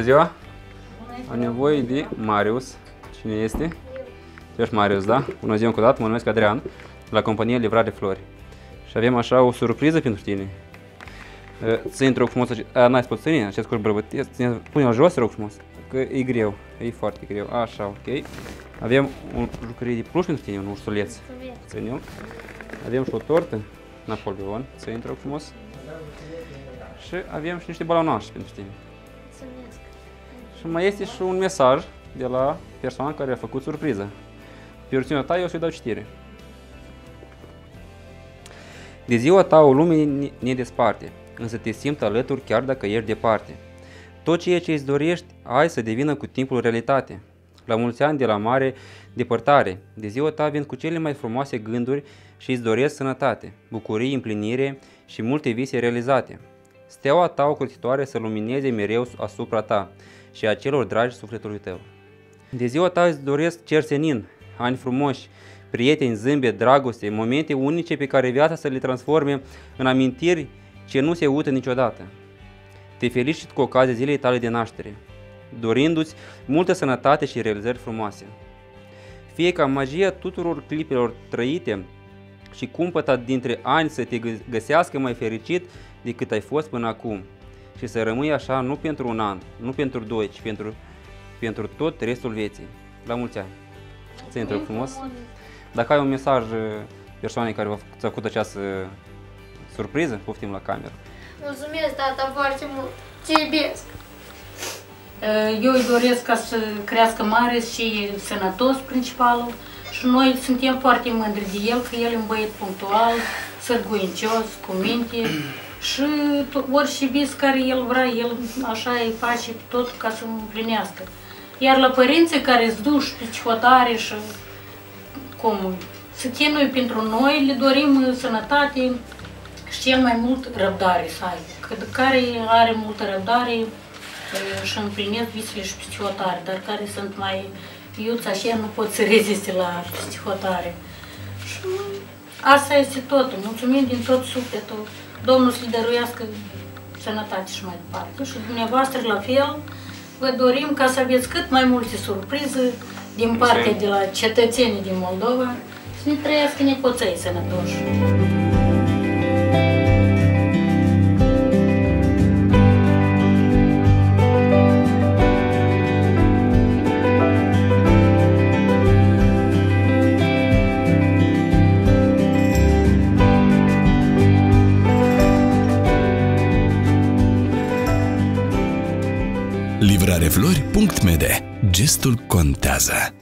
ziua! Am nevoie de Marius. Cine este? Tu ești Marius, da? Bună ziua încă o dată, mă numesc Adrian, la compania Livrare Flori. Și avem așa o surpriză pentru tine. Ține, te rog frumos, n-ai spus ține acest curs bărbătesc, pune-l jos, te rog frumos, că e greu, e foarte greu, așa, ok. Avem un jucărie de pluș pentru tine, un ursuleț, ține-l. Avem și o tortă, Napoleon, ține, te rog frumos. Și avem și niște balonașe pentru tine. Mulțumesc. Și mai este și un mesaj de la persoana care a făcut surpriză. Pe versiunea ta eu să-i dau citire. De ziua ta o lume ne- ne desparte, însă te simt alături chiar dacă ești departe. Tot ceea ce îți dorești, ai să devină cu timpul realitate. La mulți ani de la mare depărtare, de ziua ta vin cu cele mai frumoase gânduri și îți doresc sănătate, bucurii, împlinire și multe vise realizate. Steaua ta ocrotitoare să lumineze mereu asupra ta și a celor dragi sufletului tău. De ziua ta îți doresc cer senin, ani frumoși, prieteni, zâmbet, dragoste, momente unice pe care viața să le transforme în amintiri ce nu se uită niciodată. Te felicit cu ocazia zilei tale de naștere, dorindu-ți multă sănătate și realizări frumoase. Fie ca magia tuturor clipelor trăite și cumpăta dintre ani să te gă- găsească mai fericit decât ai fost până acum și să rămâi așa nu pentru un an, nu pentru doi, ci pentru, pentru tot restul vieții. La mulți ani! Ține te rog frumos! Dacă ai un mesaj uh, persoanei care v-a făcut- ți-a făcut această surpriză, poftim la cameră. Mulțumesc, tata, foarte mult. Te iubesc. Eu îi doresc ca să crească mare și sănătos principalul și noi suntem foarte mândri de el, că el e un băiet punctual, sârguincios, cu minte și to- orice vis care el vrea, el așa îi face tot ca să împlinească. Iar la părinții care îți duși pe hotare și cum să ținuie pentru noi, le dorim uh, sănătate și cel mai mult răbdare să aibă. Că care are multă răbdare uh, și împlinesc visele și psihotare, dar care sunt mai iuți așa nu pot să reziste la psihotare. Și asta este totul. Mulțumim din tot sufletul. Domnul să-i dăruiască sănătate și mai departe. Și dumneavoastră la fel vă dorim ca să aveți cât mai multe surprize din partea de la cetățenii din Moldova să ne trăiască nepoței sănătoși. Livrareflori.md Gestul contează.